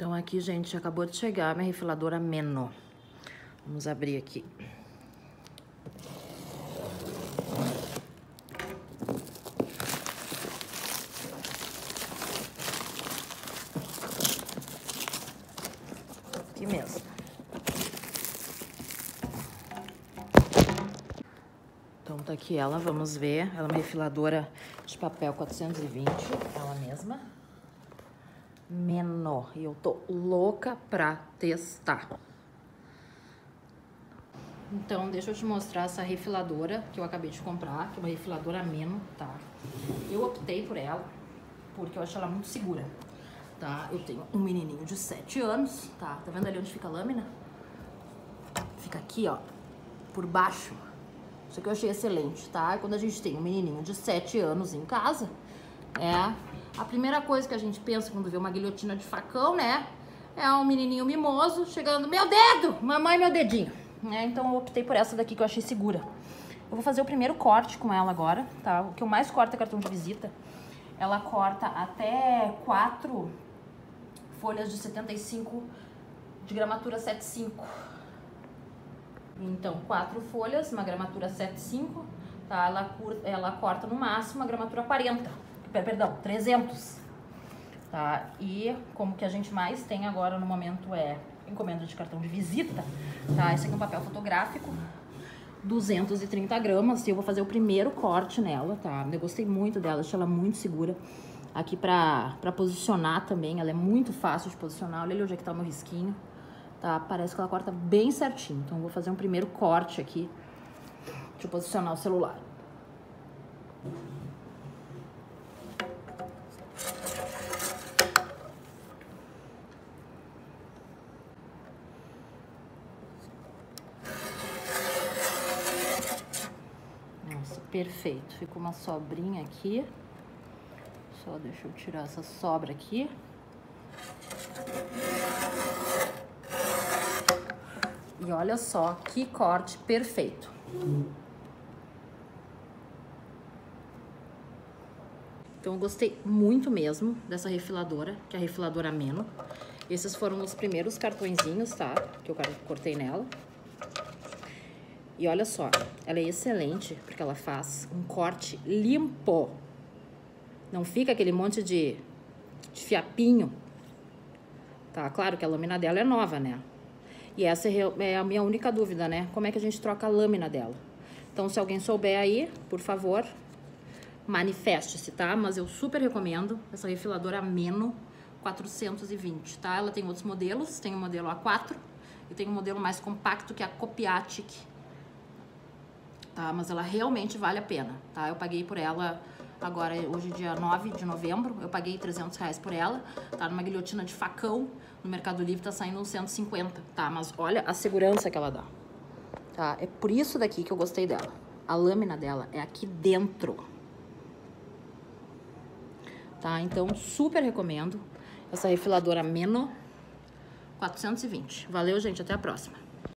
Então aqui, gente, acabou de chegar a minha refiladora Meno. Vamos abrir aqui. Aqui mesmo. Então tá aqui ela, vamos ver. Ela é uma refiladora de papel 420, ela mesma. Menor. E eu tô louca pra testar. Então, deixa eu te mostrar essa refiladora que eu acabei de comprar, que é uma refiladora Meno, tá? Eu optei por ela porque eu acho ela muito segura, tá? Eu tenho um menininho de 7 anos, tá? Tá vendo ali onde fica a lâmina? Fica aqui, ó, por baixo. Isso aqui eu achei excelente, tá? Quando a gente tem um menininho de 7 anos em casa, é a primeira coisa que a gente pensa quando vê uma guilhotina de facão, né? É um menininho mimoso chegando, meu dedo, mamãe, meu dedinho. É, então eu optei por essa daqui que eu achei segura. Eu vou fazer o primeiro corte com ela agora, tá? O que eu mais corto é cartão de visita. Ela corta até quatro folhas de 75 de gramatura 7,5. Então, quatro folhas, uma gramatura 7,5, tá? Ela, ela corta no máximo uma gramatura 40, perdão, 300. Tá? E como que a gente mais tem agora no momento é encomenda de cartão de visita, tá? Esse aqui é um papel fotográfico, 230 gramas. E eu vou fazer o primeiro corte nela, tá? Eu gostei muito dela, achei ela muito segura. Aqui pra, pra posicionar também, ela é muito fácil de posicionar. Olha ali onde é que tá o meu risquinho, tá? Parece que ela corta bem certinho. Então, eu vou fazer um primeiro corte aqui. Deixa eu posicionar o celular. Perfeito. Ficou uma sobrinha aqui. Só deixa eu tirar essa sobra aqui. E olha só que corte perfeito. Então eu gostei muito mesmo dessa refiladora, que é a refiladora Meno. Esses foram os primeiros cartõezinhos, tá? Que eu cortei nela. E olha só, ela é excelente porque ela faz um corte limpo. Não fica aquele monte de, de fiapinho. Tá, claro que a lâmina dela é nova, né? E essa é, é a minha única dúvida, né? Como é que a gente troca a lâmina dela? Então, se alguém souber aí, por favor, manifeste-se, tá? Mas eu super recomendo essa refiladora Meno 420, tá? Ela tem outros modelos, tem o modelo A4 e tem um modelo mais compacto que é a Copiatic tá? Mas ela realmente vale a pena, tá? Eu paguei por ela agora, hoje dia 9 de novembro, eu paguei 300 reais por ela, tá? Numa guilhotina de facão, no Mercado Livre tá saindo uns 150, tá? Mas olha a segurança que ela dá, tá? É por isso daqui que eu gostei dela. A lâmina dela é aqui dentro. Tá? Então, super recomendo essa refiladora Meno 420. Valeu, gente. Até a próxima.